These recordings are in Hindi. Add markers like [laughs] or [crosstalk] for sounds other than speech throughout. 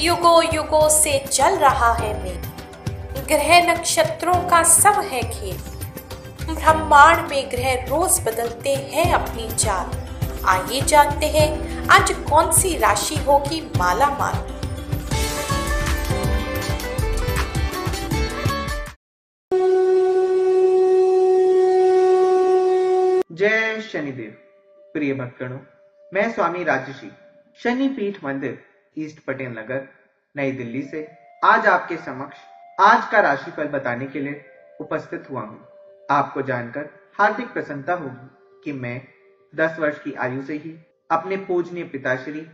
युगों युगों से चल रहा है मेल ग्रह नक्षत्रों का सब है खेल। ब्रह्मांड में ग्रह रोज बदलते हैं अपनी चाल। आइए जानते हैं, आज कौन सी राशि होगी माला माल जय शनिदेव। प्रिय भक्तगणों, मैं स्वामी राजशी शनि पीठ मंदिर, ईस्ट पटेल नगर, नई दिल्ली से आज आपके समक्ष आज का राशिफल बताने के लिए उपस्थित हुआ हूँ। आपको जानकर हार्दिक प्रसन्नता होगी कि मैं 10 वर्ष की आयु से ही अपने पूजनीय पिताश्री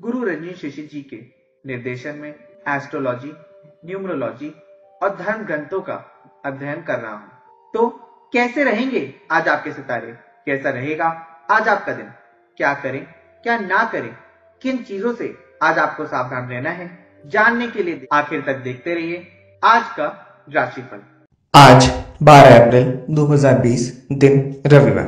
गुरु रजनी शशि जी के निर्देशन में एस्ट्रोलॉजी न्यूमरोलॉजी और धर्म ग्रंथों का अध्ययन कर रहा हूँ। तो कैसे रहेंगे आज आपके सितारे? कैसा रहेगा? आज आपका दिन। क्या करें, क्या ना करें, किन चीज़ों से आज आपको सावधान रहना है, जानने के लिए आखिर तक देखते रहिए आज का राशिफल। आज 12 अप्रैल 2020 दिन रविवार।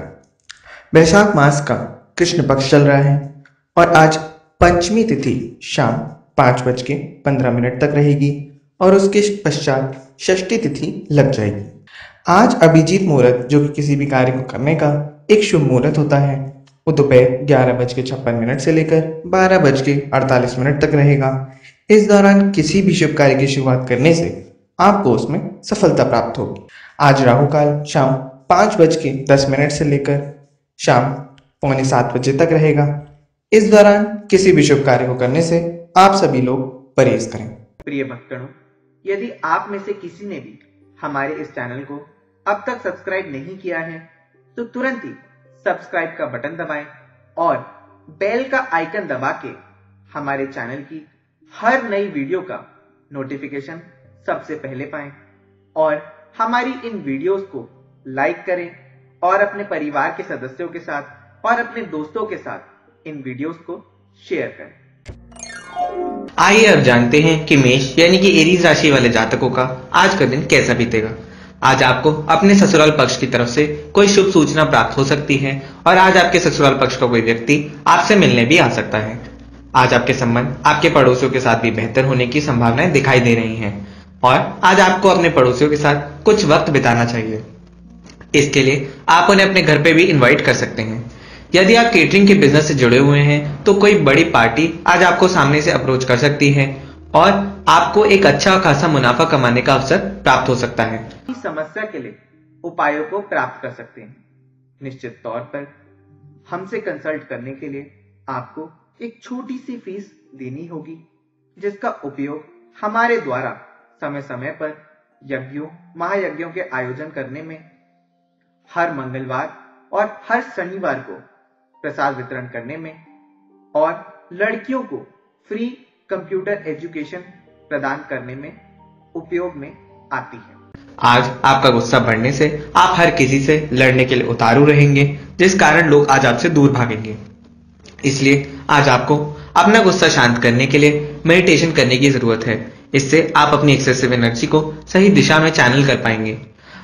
वैशाख मास का कृष्ण पक्ष चल रहा है और आज पंचमी तिथि शाम पाँच बज के पंद्रह मिनट तक रहेगी और उसके पश्चात षष्ठी तिथि लग जाएगी। आज अभिजीत मुहूर्त, जो कि किसी भी कार्य को करने का एक शुभ मुहूर्त होता है। वो दोपहर ग्यारह बज के छप्पन मिनट से लेकर बारह बज के अड़तालीस मिनट तक रहेगा। इस दौरान किसी भी शुभ कार्य की शुरुआत करने से आपको उसमें सफलता प्राप्त होगी। आज राहु काल शाम पाँच बज के दस मिनट से लेकर शाम पौने सात बजे तक रहेगा। इस दौरान किसी भी शुभ कार्य को करने से आप सभी लोग परहेज करें। प्रिय भक्तों यदि आप में से किसी ने भी हमारे इस चैनल को अब तक सब्सक्राइब नहीं किया है तो तुरंत ही सब्सक्राइब का बटन दबाएँ और बेल का आइकन दबा के हमारे चैनल की हर नई वीडियो का नोटिफिकेशन सबसे पहले पाएँ और हमारी इन वीडियोस को लाइक करें और अपने परिवार के सदस्यों के साथ और अपने दोस्तों के साथ इन वीडियोस को शेयर करें। आइए अब जानते हैं कि मेष यानी कि एरीज राशि वाले जातकों का आज का दिन कैसा बीतेगा। आज आपको अपने ससुराल पक्ष की तरफ़ से कोई शुभ सूचना प्राप्त हो सकती है और आज आपके ससुराल पक्ष का कोई व्यक्ति आपसे मिलने भी आ सकता है। आज आपके संबंध आपके पड़ोसियों के साथ भी बेहतर होने की संभावनाएँ दिखाई दे रही हैं और आज आपको अपने पड़ोसियों के साथ कुछ वक्त बिताना चाहिए। इसके लिए आप उन्हें अपने घर पे भी इनवाइट कर सकते हैं। यदि आप केटरिंग के बिज़नेस से जुड़े हुए हैं तो कोई बड़ी पार्टी आज आपको सामने से अप्रोच कर सकती है। और आपको एक अच्छा खासा मुनाफा कमाने का अवसर प्राप्त हो सकता है। इस समस्या के लिए उपायों को प्राप्त कर सकते हैं। निश्चित तौर पर हमसे कंसल्ट करने के लिए आपको एक छोटी सी फ़ीस देनी होगी, जिसका उपयोग हमारे द्वारा समय समय पर यज्ञों, महायज्ञों के आयोजन करने में हर मंगलवार और हर शनिवार को प्रसाद वितरण करने में और लड़कियों को फ्री कंप्यूटर एजुकेशन प्रदान करने में, उपयोग में आती है। आज आपका गुस्सा बढ़ने से, आप हर किसी से लड़ने के लिए उतारू रहेंगे, जिस कारण लोग आज आपसे दूर भागेंगे। इसलिए आज आपको अपना गुस्सा शांत करने के लिए मेडिटेशन करने की ज़रूरत है। इससे आप अपनी एक्सेसिव एनर्जी को सही दिशा में चैनल कर पाएँगे।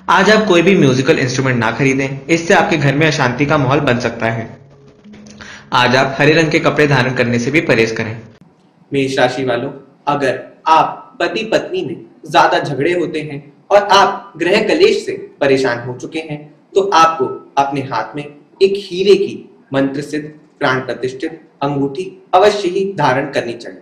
आज आप कोई भी म्यूजिकल इंस्ट्रूमेंट ना खरीदें, इससे आपके घर में अशांति का माहौल बन सकता है। आज आप हरे रंग के कपड़े धारण करने से भी परहेज करें। मेष राशि वालों, अगर आप पति पत्नी में ज़्यादा झगड़े होते हैं और आप ग्रह कलेश से परेशान हो चुके हैं तो आपको अपने हाथ में एक हीरे की मंत्र सिद्ध प्राण प्रतिष्ठित अंगूठी अवश्य ही धारण करनी चाहिए।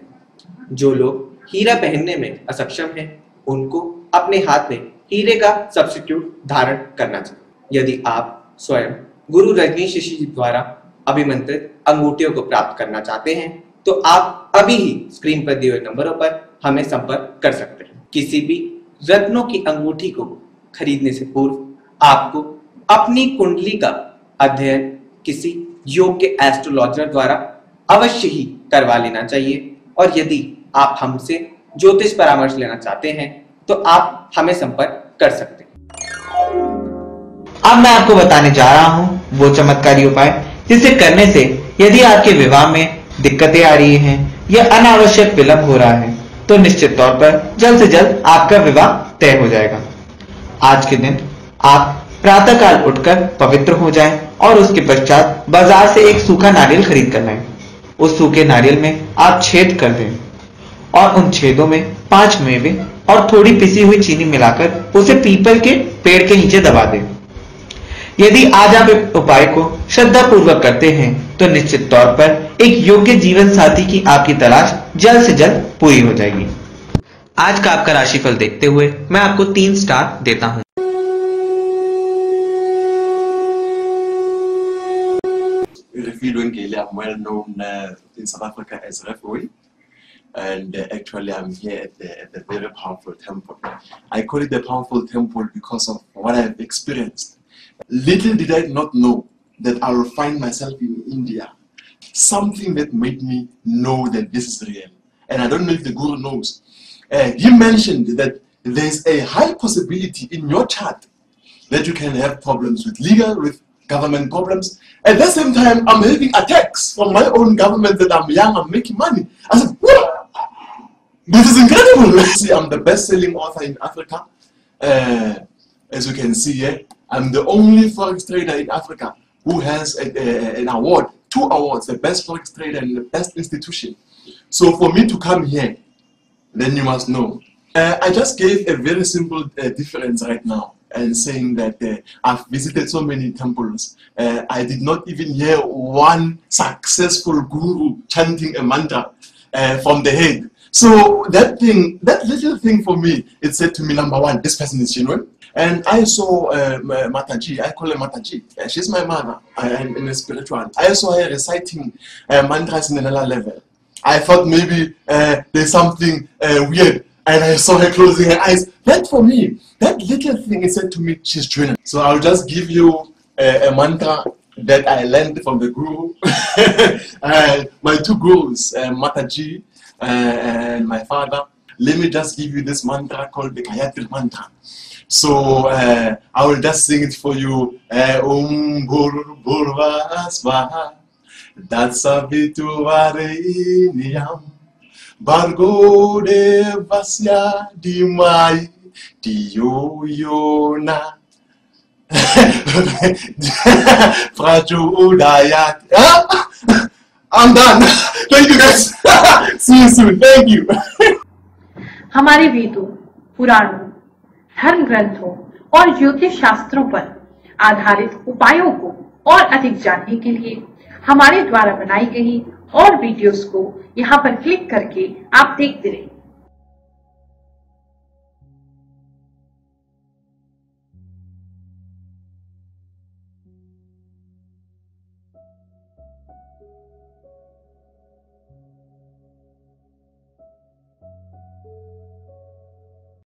जो लोग हीरा पहनने में असक्षम हैं, उनको अपने हाथ में हीरे का सब्सिट्यूट धारण करना चाहिए। यदि आप स्वयं गुरु रजनीश ऋषि द्वारा अभिमंत्रित अंगूठियों को प्राप्त करना चाहते हैं तो आप अभी ही स्क्रीन पर दिए हुए नंबरों पर हमें संपर्क कर सकते हैं। किसी भी रत्नों की अंगूठी को खरीदने से पूर्व आपको अपनी कुंडली का अध्ययन किसी योग्य एस्ट्रोलॉजर द्वारा अवश्य ही करवा लेना चाहिए। और यदि आप हमसे ज्योतिष परामर्श लेना चाहते हैं तो आप हमें संपर्क कर सकते हैं। अब मैं आपको बताने जा रहा हूँ वो चमत्कारी उपाय, जिसे करने से यदि आपके विवाह में दिक्कतें आ रही हैं, या अनावश्यक विलंब हो रहा है तो निश्चित तौर पर जल्द से जल्द आपका विवाह तय हो जाएगा। आज के दिन आप प्रातःकाल उठकर पवित्र हो जाएँ और उसके पश्चात बाज़ार से एक सूखा नारियल खरीद कर लाएँ। उस सूखे नारियल में आप छेद कर दें और उन छेदों में पाँच मेवे और थोड़ी पिसी हुई चीनी मिलाकर उसे पीपल के पेड़ के नीचे दबा दें। यदि आज आप उपाय को श्रद्धा पूर्वक करते हैं तो निश्चित तौर पर एक योग्य जीवन साथी की आपकी तलाश जल्द से जल्द पूरी हो जाएगी आज का आपका राशिफल देखते हुए मैं आपको तीन स्टार देता हूँ Refi Luengele, I'm well known uh, in South Africa as referee. And uh, actually, I'm here at the, at the very powerful temple. I call it the powerful temple because of what I've experienced. Little did I not know that I will find myself in India. Something that made me know that this is real. And I don't know if the guru knows. Uh, he mentioned that there's a high possibility in your chart that you can have problems with legal, with government problems. At the same time, I'm having attacks from my own government that I'm young, I'm making money. I said, what? This is incredible. [laughs] See, I'm the best-selling author in Africa. Uh, as you can see here, I'm the only forex trader in Africa who has a, a, an award, two awards, the best forex trader and the best institution. So for me to come here, then you must know. Uh, I just gave a very simple uh, difference right now and saying that uh, I've visited so many temples. Uh, I did not even hear one successful guru chanting a mantra uh, from the head. So that thing, that little thing for me, it said to me, number one, this person is genuine. And I saw uh, Mataji, I call her Mataji. Uh, she's my mother. I am in a spiritual. I saw her reciting uh, mantras in another level. I thought maybe uh, there's something uh, weird and I saw her closing her eyes. That for me, that little thing, it said to me, she's genuine. So I'll just give you a, a mantra that I learned from the guru. [laughs] uh, my two gurus, uh, Mataji uh, and my father. Let me just give you this mantra called the Gayatri mantra. So uh, I will just sing it for you. Om Bhur Bhurva Svaha Datsavituvareyam Bargo Devasya Dimai Diyoyona [laughs] Prachudayat. [laughs] [laughs] I'm done. [laughs] Thank you, guys. [laughs] See you soon. Thank you. [laughs] हमारे वेदों, पुराणों धर्म ग्रंथों और ज्योतिष शास्त्रों पर आधारित उपायों को और अधिक जानने के लिए हमारे द्वारा बनाई गई और वीडियोस को यहाँ पर क्लिक करके आप देखते रहें